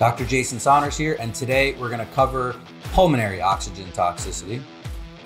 Dr. Jason Sonners here, and today we're going to cover pulmonary oxygen toxicity.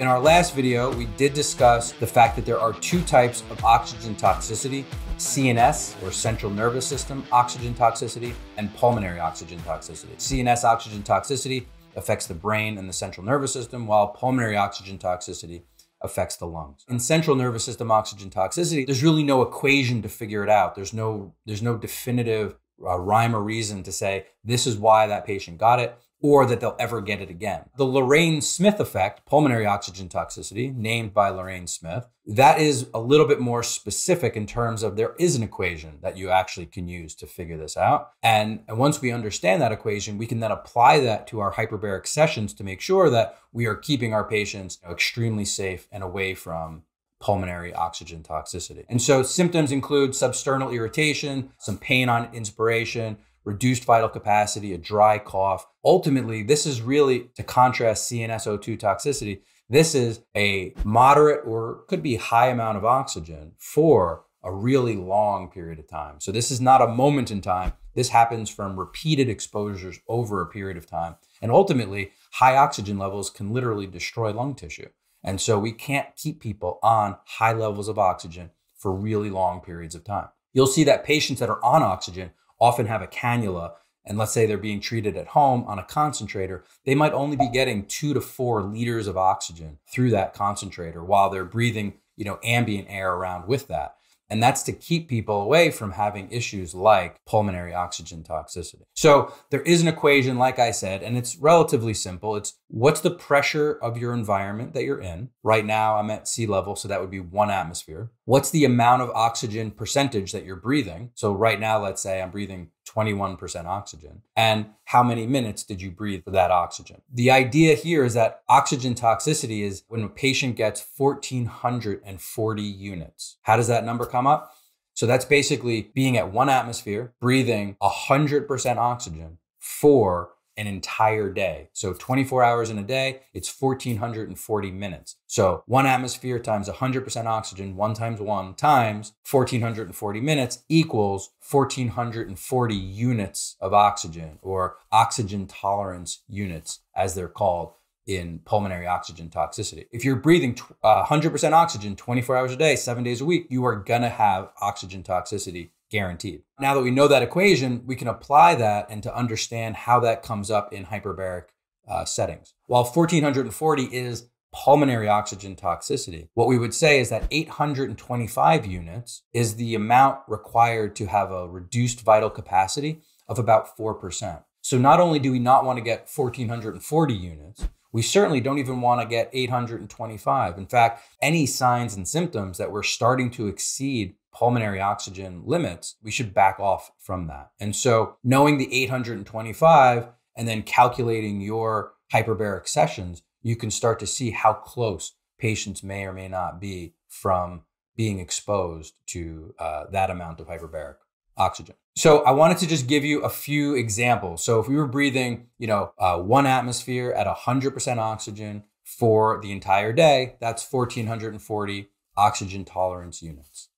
In our last video, we did discuss the fact that there are two types of oxygen toxicity CNS, or central nervous system oxygen toxicity, and pulmonary oxygen toxicity. CNS oxygen toxicity affects the brain and the central nervous system, while pulmonary oxygen toxicity affects the lungs. In central nervous system oxygen toxicity, there's really no equation to figure it out. There's no there's no definitive uh, rhyme or reason to say this is why that patient got it or that they'll ever get it again. The Lorrain Smith effect, pulmonary oxygen toxicity, named by Lorrain Smith, that is a little bit more specific in terms of there is an equation that you actually can use to figure this out. And, and once we understand that equation, we can then apply that to our hyperbaric sessions to make sure that we are keeping our patients you know, extremely safe and away from pulmonary oxygen toxicity. And so symptoms include substernal irritation, some pain on inspiration, reduced vital capacity, a dry cough. Ultimately, this is really to contrast CNSO2 toxicity. This is a moderate or could be high amount of oxygen for a really long period of time. So this is not a moment in time. This happens from repeated exposures over a period of time. And ultimately, high oxygen levels can literally destroy lung tissue. And so we can't keep people on high levels of oxygen for really long periods of time. You'll see that patients that are on oxygen often have a cannula and let's say they're being treated at home on a concentrator, they might only be getting two to four liters of oxygen through that concentrator while they're breathing, you know, ambient air around with that. And that's to keep people away from having issues like pulmonary oxygen toxicity. So there is an equation, like I said, and it's relatively simple. It's what's the pressure of your environment that you're in? Right now, I'm at sea level, so that would be one atmosphere. What's the amount of oxygen percentage that you're breathing? So right now, let's say I'm breathing 21% oxygen. And how many minutes did you breathe for that oxygen? The idea here is that oxygen toxicity is when a patient gets 1440 units. How does that number come up? So that's basically being at one atmosphere, breathing 100% oxygen for an entire day. So 24 hours in a day, it's 1440 minutes. So one atmosphere times 100% oxygen, one times one times 1440 minutes equals 1440 units of oxygen or oxygen tolerance units, as they're called in pulmonary oxygen toxicity. If you're breathing 100% uh, oxygen 24 hours a day, seven days a week, you are gonna have oxygen toxicity guaranteed. Now that we know that equation, we can apply that and to understand how that comes up in hyperbaric uh, settings. While 1440 is pulmonary oxygen toxicity, what we would say is that 825 units is the amount required to have a reduced vital capacity of about 4%. So not only do we not want to get 1440 units, we certainly don't even want to get 825. In fact, any signs and symptoms that we're starting to exceed pulmonary oxygen limits, we should back off from that. And so knowing the 825 and then calculating your hyperbaric sessions, you can start to see how close patients may or may not be from being exposed to uh, that amount of hyperbaric oxygen. So I wanted to just give you a few examples. So if we were breathing, you know, uh, one atmosphere at 100% oxygen for the entire day, that's 1440 oxygen tolerance units.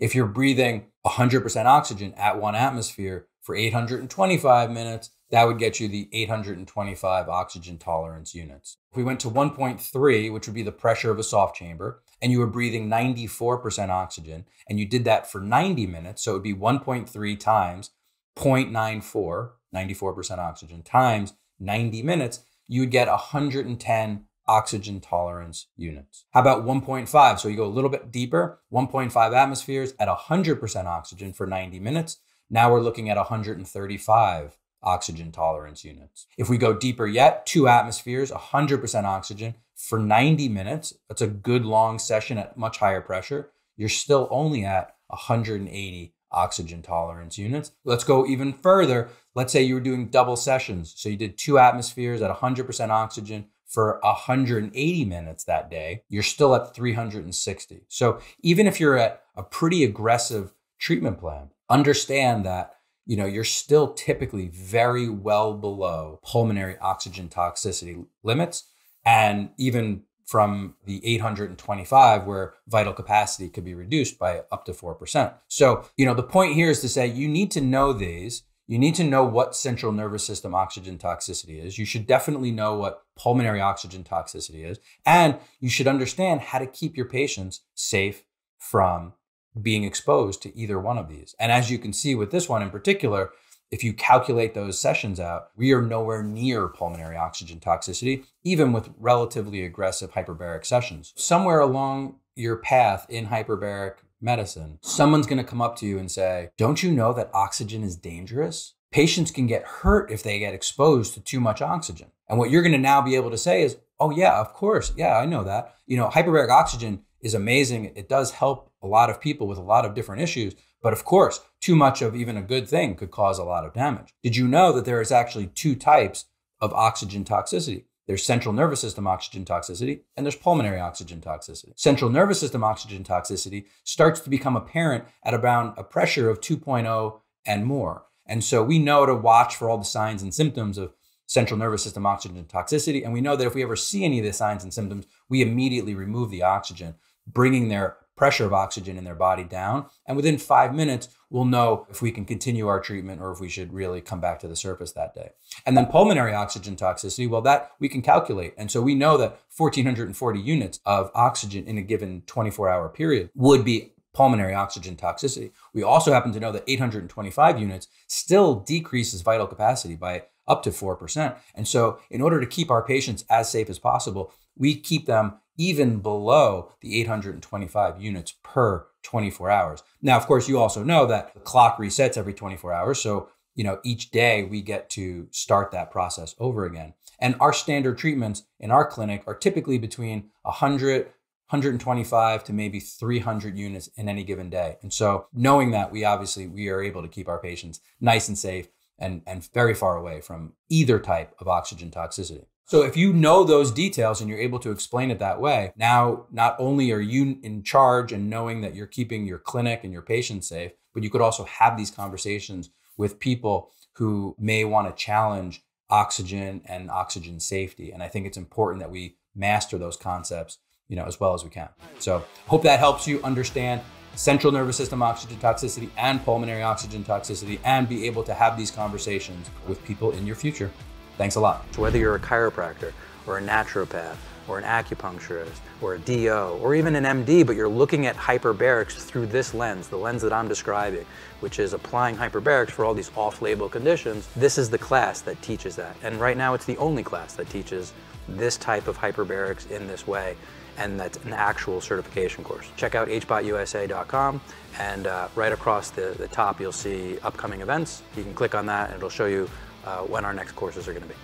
If you're breathing 100% oxygen at one atmosphere for 825 minutes, that would get you the 825 oxygen tolerance units. If we went to 1.3, which would be the pressure of a soft chamber, and you were breathing 94% oxygen, and you did that for 90 minutes, so it would be 1.3 times 0.94, 94% oxygen, times 90 minutes, you would get 110 oxygen tolerance units. How about 1.5? So you go a little bit deeper, 1.5 atmospheres at 100% oxygen for 90 minutes. Now we're looking at 135 oxygen tolerance units. If we go deeper yet, two atmospheres, 100% oxygen for 90 minutes, that's a good long session at much higher pressure. You're still only at 180 oxygen tolerance units. Let's go even further. Let's say you were doing double sessions. So you did two atmospheres at 100% oxygen for 180 minutes that day, you're still at 360. So even if you're at a pretty aggressive treatment plan, understand that you know you're still typically very well below pulmonary oxygen toxicity limits and even from the 825 where vital capacity could be reduced by up to 4%. So, you know, the point here is to say you need to know these you need to know what central nervous system oxygen toxicity is. You should definitely know what pulmonary oxygen toxicity is. And you should understand how to keep your patients safe from being exposed to either one of these. And as you can see with this one in particular, if you calculate those sessions out, we are nowhere near pulmonary oxygen toxicity, even with relatively aggressive hyperbaric sessions. Somewhere along your path in hyperbaric medicine, someone's going to come up to you and say, Don't you know that oxygen is dangerous? Patients can get hurt if they get exposed to too much oxygen. And what you're going to now be able to say is, Oh, yeah, of course. Yeah, I know that. You know, hyperbaric oxygen is amazing. It does help a lot of people with a lot of different issues. But of course, too much of even a good thing could cause a lot of damage. Did you know that there is actually two types of oxygen toxicity? There's central nervous system oxygen toxicity and there's pulmonary oxygen toxicity. Central nervous system oxygen toxicity starts to become apparent at around a pressure of 2.0 and more. And so we know to watch for all the signs and symptoms of central nervous system oxygen toxicity. And we know that if we ever see any of the signs and symptoms, we immediately remove the oxygen, bringing their pressure of oxygen in their body down. And within five minutes, we'll know if we can continue our treatment or if we should really come back to the surface that day. And then pulmonary oxygen toxicity, well, that we can calculate. And so we know that 1,440 units of oxygen in a given 24 hour period would be pulmonary oxygen toxicity. We also happen to know that 825 units still decreases vital capacity by up to 4%. And so, in order to keep our patients as safe as possible, we keep them even below the 825 units per 24 hours. Now, of course, you also know that the clock resets every 24 hours. So, you know, each day we get to start that process over again. And our standard treatments in our clinic are typically between 100, 125 to maybe 300 units in any given day. And so knowing that we obviously we are able to keep our patients nice and safe and, and very far away from either type of oxygen toxicity. So if you know those details and you're able to explain it that way, now not only are you in charge and knowing that you're keeping your clinic and your patients safe, but you could also have these conversations with people who may want to challenge oxygen and oxygen safety. And I think it's important that we master those concepts, you know, as well as we can. So hope that helps you understand central nervous system oxygen toxicity and pulmonary oxygen toxicity and be able to have these conversations with people in your future. Thanks a lot. Whether you're a chiropractor or a naturopath or an acupuncturist or a DO or even an MD, but you're looking at hyperbarics through this lens, the lens that I'm describing, which is applying hyperbarics for all these off-label conditions, this is the class that teaches that. And right now it's the only class that teaches this type of hyperbarics in this way and that's an actual certification course. Check out hbotusa.com and uh, right across the, the top you'll see upcoming events. You can click on that and it'll show you uh, when our next courses are going to be.